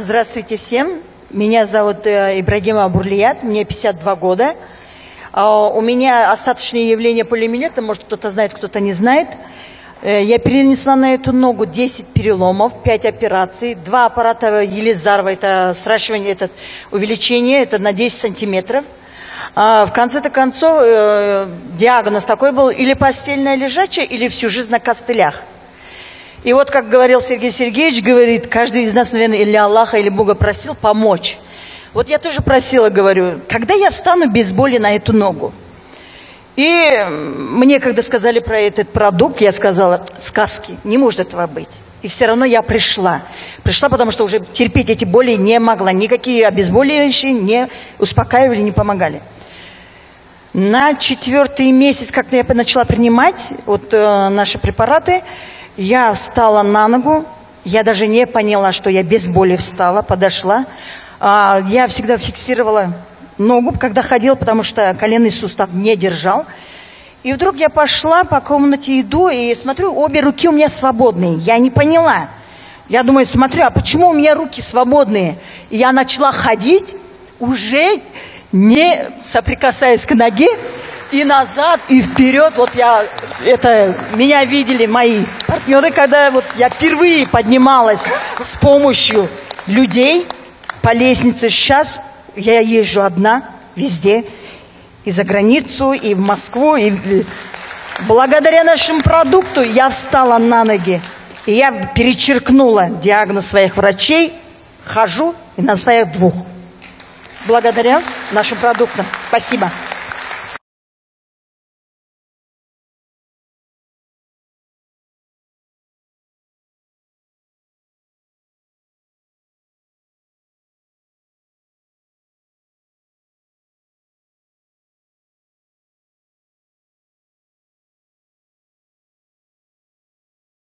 Здравствуйте всем. Меня зовут э, Ибрагима Бурлият, мне 52 года. А, у меня остаточные явления полиомиелита, может кто-то знает, кто-то не знает. Э, я перенесла на эту ногу 10 переломов, 5 операций, два аппарата Елизарова, это сращивание, это увеличение, это на 10 сантиметров. А, в конце-то концов э, диагноз такой был, или постельное лежачее, или всю жизнь на костылях. И вот, как говорил Сергей Сергеевич, говорит, каждый из нас, наверное, или Аллаха, или Бога просил помочь. Вот я тоже просила, говорю, когда я встану без боли на эту ногу? И мне, когда сказали про этот продукт, я сказала, сказки, не может этого быть. И все равно я пришла. Пришла, потому что уже терпеть эти боли не могла. Никакие обезболивающие не успокаивали, не помогали. На четвертый месяц, как я начала принимать вот, э, наши препараты, я встала на ногу, я даже не поняла, что я без боли встала, подошла. А, я всегда фиксировала ногу, когда ходила, потому что коленный сустав не держал. И вдруг я пошла по комнате, иду и смотрю, обе руки у меня свободные. Я не поняла. Я думаю, смотрю, а почему у меня руки свободные? И я начала ходить, уже не соприкасаясь к ноге, и назад, и вперед. Вот я, это, меня видели мои партнеры, когда вот я впервые поднималась с помощью людей по лестнице. Сейчас я езжу одна везде, и за границу, и в Москву, и благодаря нашему продукту я встала на ноги. И я перечеркнула диагноз своих врачей, хожу и на своих двух. Благодаря нашим продуктам. Спасибо.